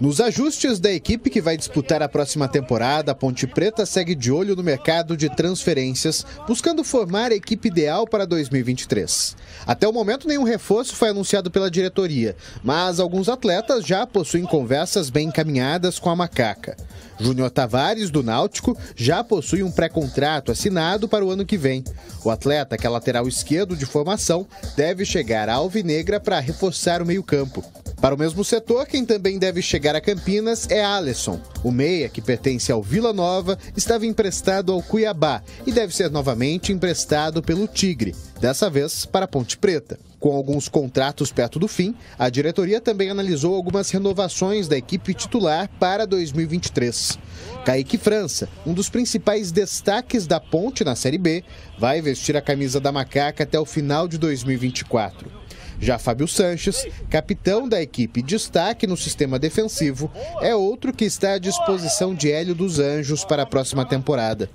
Nos ajustes da equipe que vai disputar a próxima temporada, a Ponte Preta segue de olho no mercado de transferências, buscando formar a equipe ideal para 2023. Até o momento, nenhum reforço foi anunciado pela diretoria, mas alguns atletas já possuem conversas bem encaminhadas com a Macaca. Júnior Tavares, do Náutico, já possui um pré-contrato assinado para o ano que vem. O atleta, que é lateral esquerdo de formação, deve chegar à Alvinegra para reforçar o meio-campo. Para o mesmo setor, quem também deve chegar a Campinas é Alisson. O meia, que pertence ao Vila Nova, estava emprestado ao Cuiabá e deve ser novamente emprestado pelo Tigre, dessa vez para Ponte Preta. Com alguns contratos perto do fim, a diretoria também analisou algumas renovações da equipe titular para 2023. Kaique França, um dos principais destaques da Ponte na Série B, vai vestir a camisa da Macaca até o final de 2024. Já Fábio Sanches, capitão da equipe destaque no sistema defensivo, é outro que está à disposição de Hélio dos Anjos para a próxima temporada.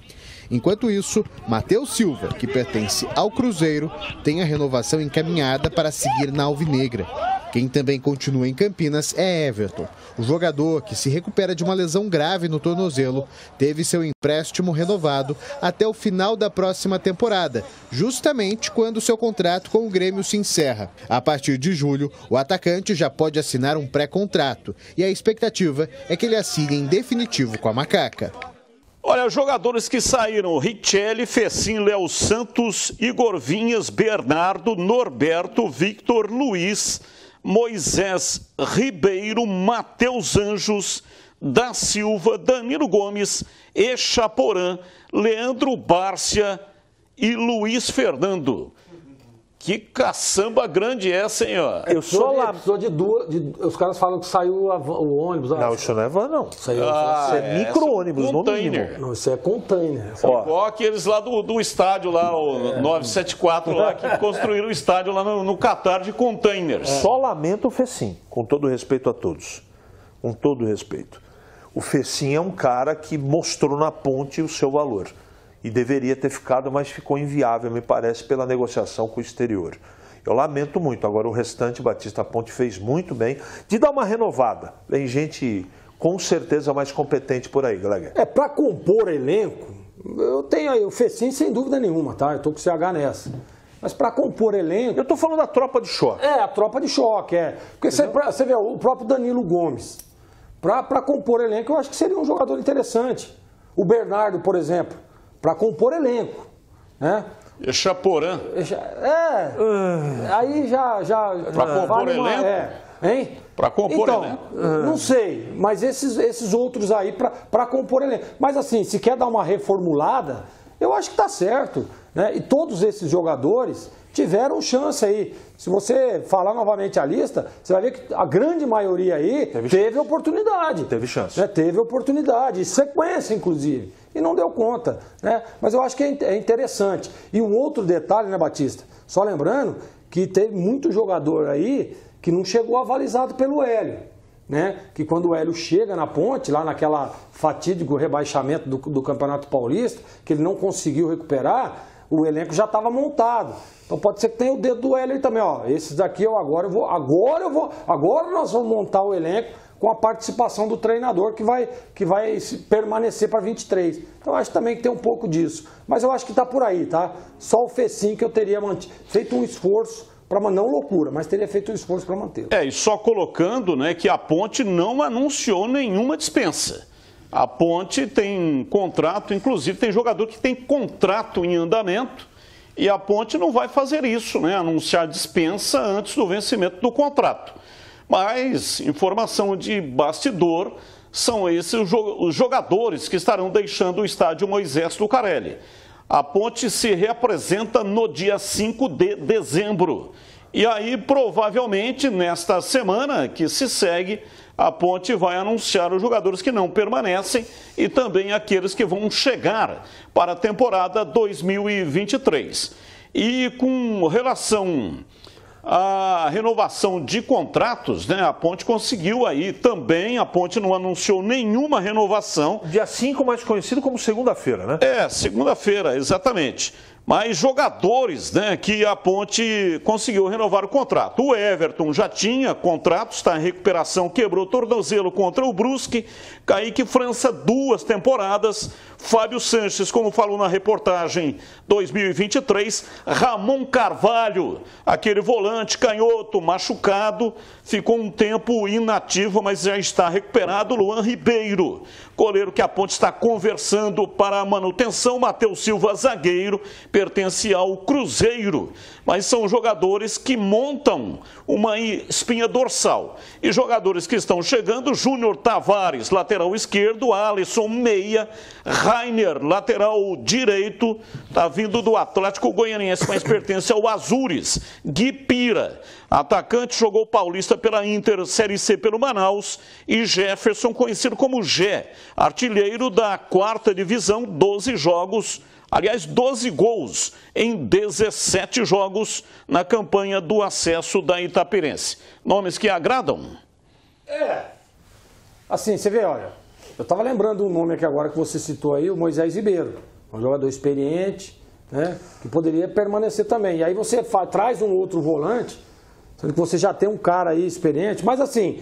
Enquanto isso, Matheus Silva, que pertence ao Cruzeiro, tem a renovação encaminhada para seguir na Alvinegra. Quem também continua em Campinas é Everton. O jogador, que se recupera de uma lesão grave no tornozelo, teve seu empréstimo renovado até o final da próxima temporada, justamente quando seu contrato com o Grêmio se encerra. A partir de julho, o atacante já pode assinar um pré-contrato e a expectativa é que ele assine em definitivo com a Macaca. Olha, jogadores que saíram: Richelli, Fecim, Léo Santos, Igor Vinhas, Bernardo, Norberto, Victor, Luiz. Moisés Ribeiro, Matheus Anjos, da Silva, Danilo Gomes, Echaporã, Leandro Bárcia e Luiz Fernando. Que caçamba grande é essa, hein, ó? Eu sou lá. Precisou de duas. De, os caras falam que saiu a, o ônibus. Não, isso não é van, não. Saiu, ah, isso é, é micro-ônibus, no mínimo. Não, isso é container. Ó, Igual aqueles lá do, do estádio, lá, o é. 974, lá, que construíram o estádio lá no, no Catar de containers. É. Só lamento o Fecim, com todo respeito a todos. Com todo respeito. O Fecim é um cara que mostrou na ponte o seu valor e deveria ter ficado, mas ficou inviável, me parece, pela negociação com o exterior. Eu lamento muito. Agora, o restante, Batista Ponte fez muito bem de dar uma renovada. Tem gente com certeza mais competente por aí, Gleger. É, para compor elenco, eu tenho aí o Fecim sem dúvida nenhuma, tá? Eu tô com o CH nessa. Mas para compor elenco. Eu tô falando da tropa de choque. É, a tropa de choque, é. Porque você, você vê o próprio Danilo Gomes. Para compor elenco, eu acho que seria um jogador interessante. O Bernardo, por exemplo para compor elenco. Né? Echaporã. É, aí já. já para compor vale uma, elenco? É, hein? Para compor então, elenco? Não sei, mas esses, esses outros aí para compor elenco. Mas assim, se quer dar uma reformulada, eu acho que está certo. Né? E todos esses jogadores tiveram chance aí. Se você falar novamente a lista, você vai ver que a grande maioria aí teve, teve oportunidade. Teve chance. Né? Teve oportunidade, sequência, inclusive e não deu conta. Né? Mas eu acho que é, é interessante. E um outro detalhe, né, Batista? Só lembrando que teve muito jogador aí que não chegou avalizado pelo Hélio. Né? Que quando o Hélio chega na ponte, lá naquela fatídico rebaixamento do, do Campeonato Paulista, que ele não conseguiu recuperar, o elenco já estava montado. Então pode ser que tenha o dedo do Hélio também, ó. Esses daqui eu agora eu vou, agora eu vou, agora nós vamos montar o elenco com a participação do treinador que vai, que vai permanecer para 23. Então acho também que tem um pouco disso. Mas eu acho que está por aí, tá? Só o FECIM que eu teria feito um esforço para não loucura, mas teria feito um esforço para manter. É, e só colocando né, que a Ponte não anunciou nenhuma dispensa. A Ponte tem contrato, inclusive tem jogador que tem contrato em andamento, e a Ponte não vai fazer isso, né? Anunciar dispensa antes do vencimento do contrato. Mas, informação de bastidor, são esses os jogadores que estarão deixando o estádio Moisés Lucarelli. A ponte se reapresenta no dia 5 de dezembro. E aí, provavelmente, nesta semana que se segue, a ponte vai anunciar os jogadores que não permanecem e também aqueles que vão chegar para a temporada 2023. E com relação a renovação de contratos, né? A Ponte conseguiu aí também, a Ponte não anunciou nenhuma renovação. Dia 5, mais conhecido como segunda-feira, né? É, segunda-feira, exatamente. Mas jogadores né, que a Ponte conseguiu renovar o contrato. O Everton já tinha contrato, está em recuperação, quebrou tornozelo contra o Brusque. Kaique França, duas temporadas. Fábio Sanches, como falou na reportagem 2023. Ramon Carvalho, aquele volante canhoto, machucado, ficou um tempo inativo, mas já está recuperado. Luan Ribeiro, goleiro que a Ponte está conversando para a manutenção. Matheus Silva, zagueiro pertence ao Cruzeiro, mas são jogadores que montam uma espinha dorsal. E jogadores que estão chegando, Júnior Tavares, lateral esquerdo, Alisson Meia, Rainer, lateral direito, está vindo do Atlético Goianiense, mas pertence ao Azures, Gui Pira, atacante, jogou Paulista pela Inter, Série C pelo Manaus, e Jefferson, conhecido como Gé, artilheiro da quarta divisão, 12 jogos, aliás, 12 gols em 17 jogos na campanha do acesso da Itapirense. Nomes que agradam? É. Assim, você vê, olha, eu estava lembrando um nome aqui agora que você citou aí, o Moisés Ribeiro, um jogador experiente, né, que poderia permanecer também. E aí você traz um outro volante, sendo que você já tem um cara aí experiente, mas assim,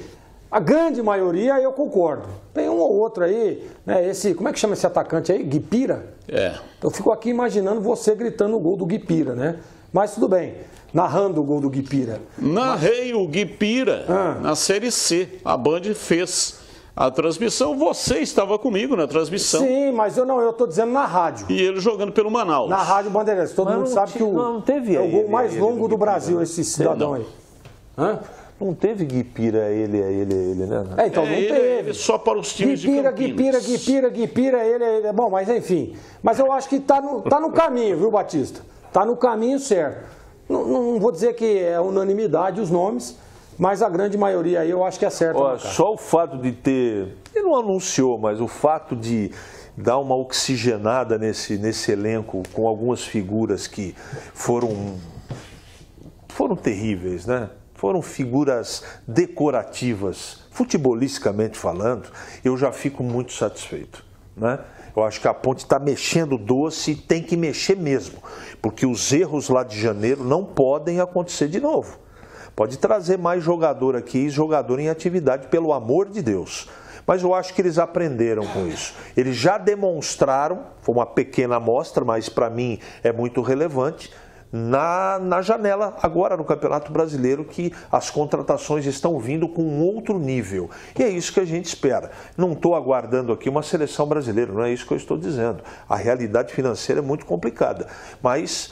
a grande maioria eu concordo. Tem um ou outro aí, né? Esse, como é que chama esse atacante aí? Guipira? É. Eu fico aqui imaginando você gritando o gol do Guipira, né? Mas tudo bem, narrando o gol do Guipira. Narrei o Guipira Ah. na Série C. A Band fez a transmissão. Você estava comigo na transmissão. Sim, mas eu não, eu tô dizendo na rádio. E ele jogando pelo Manaus. Na Rádio Bandeirantes. Todo Mas mundo sabe ti- que o, não, teve é o ele- gol mais ele longo do Brasil, esse cidadão Não. aí. Hã? Não teve Guipira, ele, ele, ele, né? É, então É, não ele, teve. ele só para os times Guipira, de Campinas. Guipira, Guipira, Guipira, ele, ele. Bom, mas enfim. Mas eu acho que tá no, tá no caminho, viu, Batista? Tá no caminho certo. Não, não vou dizer que é unanimidade os nomes, mas a grande maioria aí eu acho que é certo. Ó, né, só o fato de ter. Ele não anunciou, mas o fato de dar uma oxigenada nesse, nesse elenco com algumas figuras que foram. foram terríveis, né? Foram figuras decorativas, futebolisticamente falando, eu já fico muito satisfeito, né? Eu acho que a Ponte está mexendo doce e tem que mexer mesmo, porque os erros lá de janeiro não podem acontecer de novo. Pode trazer mais jogador aqui, jogador em atividade, pelo amor de Deus. Mas eu acho que eles aprenderam com isso. Eles já demonstraram, foi uma pequena amostra, mas para mim é muito relevante, na, na janela agora no Campeonato Brasileiro, que as contratações estão vindo com um outro nível. E é isso que a gente espera. Não estou aguardando aqui uma seleção brasileira, não é isso que eu estou dizendo. A realidade financeira é muito complicada. Mas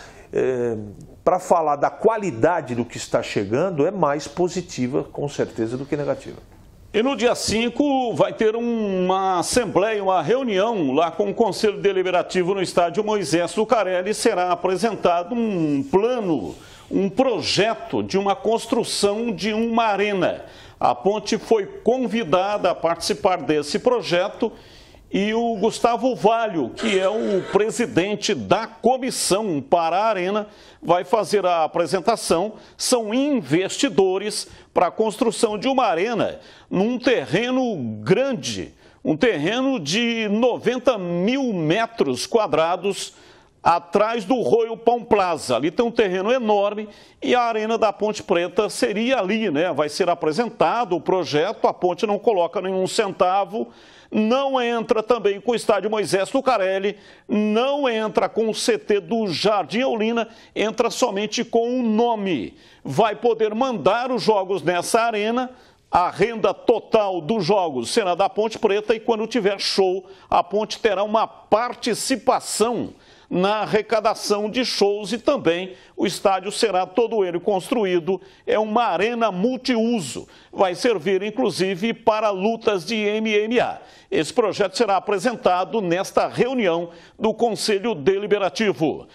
para falar da qualidade do que está chegando, é mais positiva, com certeza, do que negativa. E no dia 5 vai ter uma assembleia, uma reunião lá com o Conselho Deliberativo no estádio Moisés Lucarelli. Será apresentado um plano, um projeto de uma construção de uma arena. A Ponte foi convidada a participar desse projeto e o Gustavo Valho, que é o presidente da comissão para a Arena, vai fazer a apresentação. São investidores para a construção de uma arena num terreno grande, um terreno de 90 mil metros quadrados atrás do Royal Palm Plaza. Ali tem um terreno enorme e a Arena da Ponte Preta seria ali, né? Vai ser apresentado o projeto, a ponte não coloca nenhum centavo, não entra também com o estádio Moisés Lucarelli, não entra com o CT do Jardim Eulina, entra somente com o nome. Vai poder mandar os jogos nessa arena. A renda total dos jogos será da Ponte Preta e quando tiver show, a Ponte terá uma participação na arrecadação de shows e também o estádio será todo ele construído. É uma arena multiuso. Vai servir inclusive para lutas de MMA. Esse projeto será apresentado nesta reunião do Conselho Deliberativo.